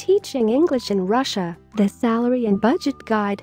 Teaching English in Russia, the Salary and Budget Guide.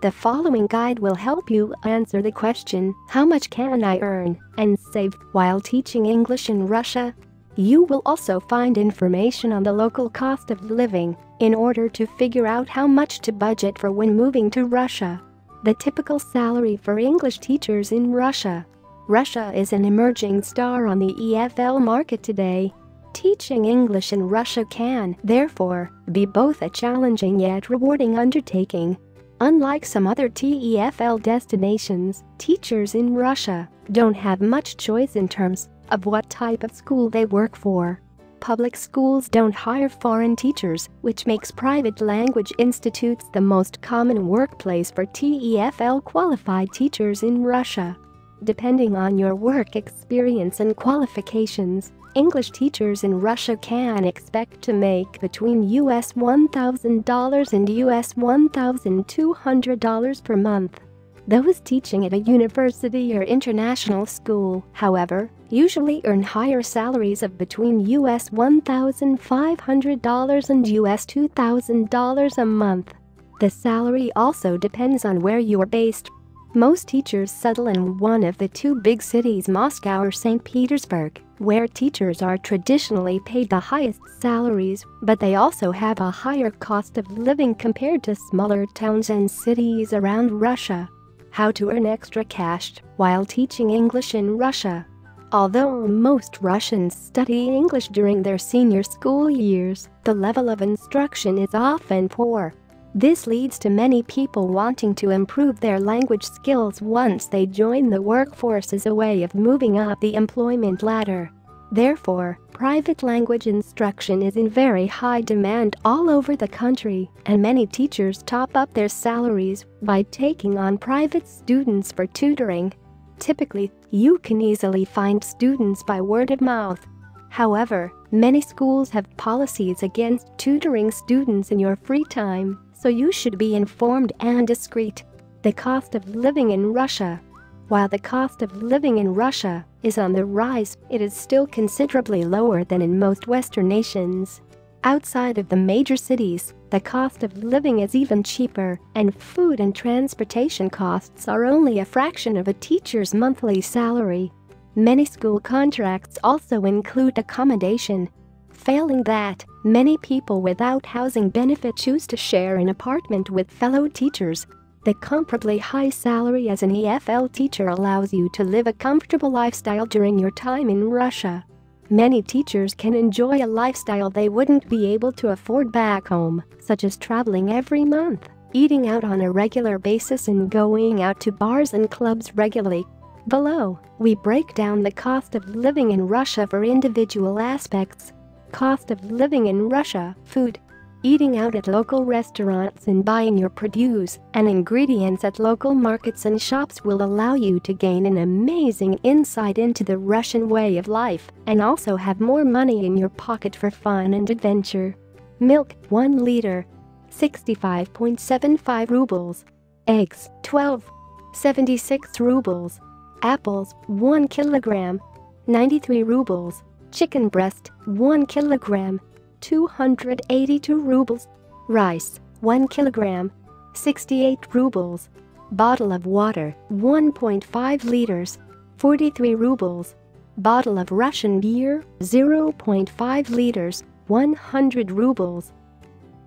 The following guide will help you answer the question, how much can I earn and save while teaching English in Russia? You will also find information on the local cost of living in order to figure out how much to budget for when moving to Russia. The typical salary for English teachers in Russia Russia is an emerging star on the EFL market today. Teaching English in Russia can, therefore, be both a challenging yet rewarding undertaking. Unlike some other TEFL destinations, teachers in Russia don't have much choice in terms of what type of school they work for. Public schools don't hire foreign teachers, which makes private language institutes the most common workplace for TEFL qualified teachers in Russia. Depending on your work experience and qualifications, English teachers in Russia can expect to make between US $1,000 and US $1,200 per month. Those teaching at a university or international school, however, usually earn higher salaries of between US $1,500 and US $2,000 a month. The salary also depends on where you are based most teachers settle in one of the two big cities Moscow or St. Petersburg, where teachers are traditionally paid the highest salaries, but they also have a higher cost of living compared to smaller towns and cities around Russia. How to earn extra cash while teaching English in Russia. Although most Russians study English during their senior school years, the level of instruction is often poor this leads to many people wanting to improve their language skills once they join the workforce as a way of moving up the employment ladder. Therefore, private language instruction is in very high demand all over the country, and many teachers top up their salaries by taking on private students for tutoring. Typically, you can easily find students by word of mouth. However, many schools have policies against tutoring students in your free time so you should be informed and discreet. The cost of living in Russia. While the cost of living in Russia is on the rise, it is still considerably lower than in most Western nations. Outside of the major cities, the cost of living is even cheaper, and food and transportation costs are only a fraction of a teacher's monthly salary. Many school contracts also include accommodation, Failing that, many people without housing benefit choose to share an apartment with fellow teachers. The comparably high salary as an EFL teacher allows you to live a comfortable lifestyle during your time in Russia. Many teachers can enjoy a lifestyle they wouldn't be able to afford back home, such as traveling every month, eating out on a regular basis and going out to bars and clubs regularly. Below, we break down the cost of living in Russia for individual aspects cost of living in Russia, food, eating out at local restaurants and buying your produce and ingredients at local markets and shops will allow you to gain an amazing insight into the Russian way of life and also have more money in your pocket for fun and adventure. Milk, 1 liter, 65.75 rubles. Eggs, 12, 76 rubles. Apples, 1 kilogram, 93 rubles. Chicken breast, 1 kilogram, 282 rubles. Rice, 1 kilogram, 68 rubles. Bottle of water, 1.5 liters, 43 rubles. Bottle of Russian beer, 0.5 liters, 100 rubles.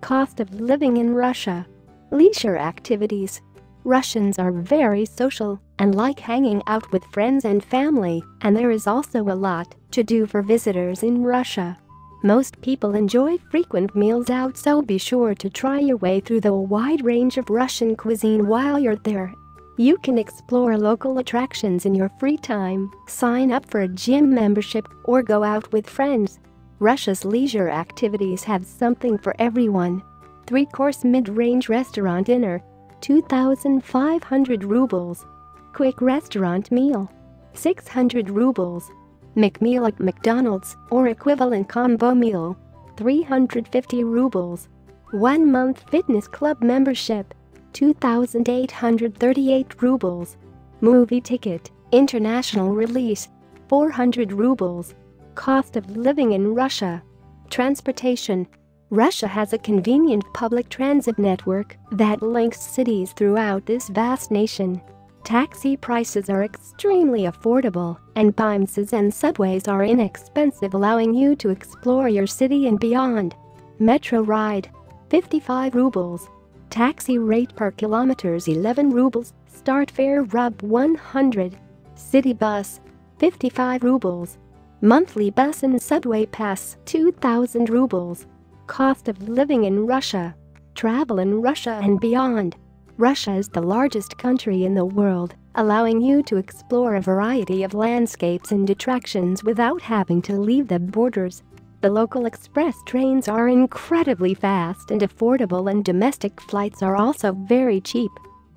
Cost of living in Russia. Leisure activities. Russians are very social and like hanging out with friends and family, and there is also a lot to do for visitors in Russia. Most people enjoy frequent meals out so be sure to try your way through the wide range of Russian cuisine while you're there. You can explore local attractions in your free time, sign up for a gym membership, or go out with friends. Russia's leisure activities have something for everyone. Three-course mid-range restaurant dinner, 2,500 rubles. Quick restaurant meal, 600 rubles. McMeal at McDonald's or equivalent combo meal, 350 rubles. One month fitness club membership, 2,838 rubles. Movie ticket, international release, 400 rubles. Cost of living in Russia. Transportation. Russia has a convenient public transit network that links cities throughout this vast nation. Taxi prices are extremely affordable, and buses and subways are inexpensive allowing you to explore your city and beyond. Metro ride. 55 rubles. Taxi rate per kilometers 11 rubles, start fare rub 100. City bus. 55 rubles. Monthly bus and subway pass 2000 rubles. Cost of living in Russia. Travel in Russia and beyond. Russia is the largest country in the world, allowing you to explore a variety of landscapes and attractions without having to leave the borders. The local express trains are incredibly fast and affordable and domestic flights are also very cheap.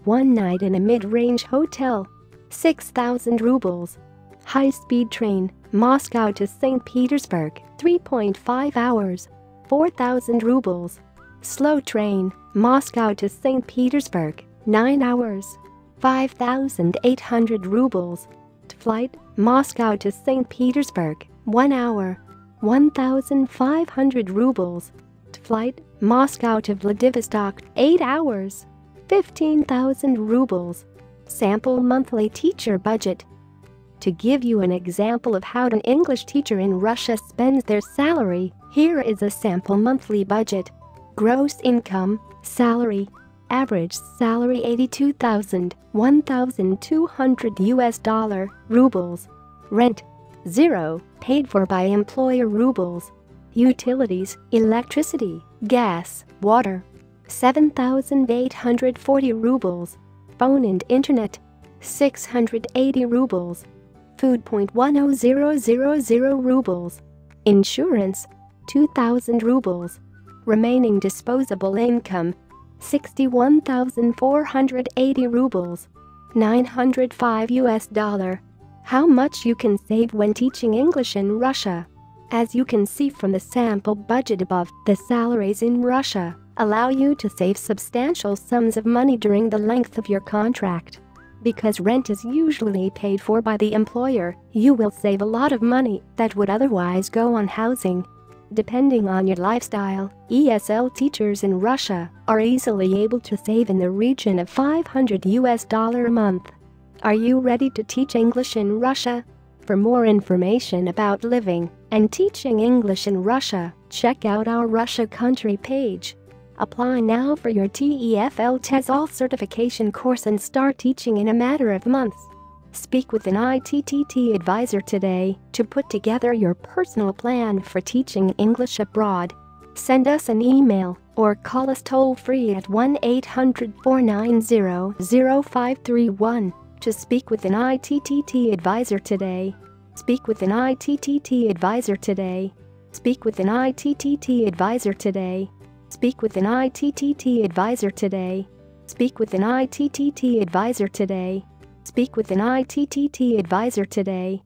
One night in a mid-range hotel. 6,000 rubles. High-speed train, Moscow to St. Petersburg, 3.5 hours. 4,000 rubles. Slow train, Moscow to St. Petersburg, 9 hours. 5,800 rubles. Flight, Moscow to St. Petersburg, 1 hour. 1,500 rubles. Flight, Moscow to Vladivostok, 8 hours. 15,000 rubles. Sample monthly teacher budget. To give you an example of how an English teacher in Russia spends their salary, here is a sample monthly budget. Gross income, salary, average salary 82,000, 1,200 US dollar, rubles. Rent, 0, paid for by employer rubles. Utilities, electricity, gas, water. 7,840 rubles. Phone and internet, 680 rubles. Food point 10000 rubles. Insurance, 2,000 rubles. Remaining disposable income 61,480 rubles 905 US dollar. How much you can save when teaching English in Russia? As you can see from the sample budget above, the salaries in Russia allow you to save substantial sums of money during the length of your contract. Because rent is usually paid for by the employer, you will save a lot of money that would otherwise go on housing Depending on your lifestyle, ESL teachers in Russia are easily able to save in the region of 500 US dollar a month. Are you ready to teach English in Russia? For more information about living and teaching English in Russia, check out our Russia country page. Apply now for your TEFL TESOL certification course and start teaching in a matter of months. Speak with an ITTT advisor today to put together your personal plan for teaching English abroad. Send us an email or call us toll free at 1 800 490 0531 to speak with an ITTT advisor today. Speak with an ITTT advisor today. Speak with an ITTT advisor today. Speak with an ITTT advisor today. Speak with an ITTT advisor today. Speak with an ITTT advisor today.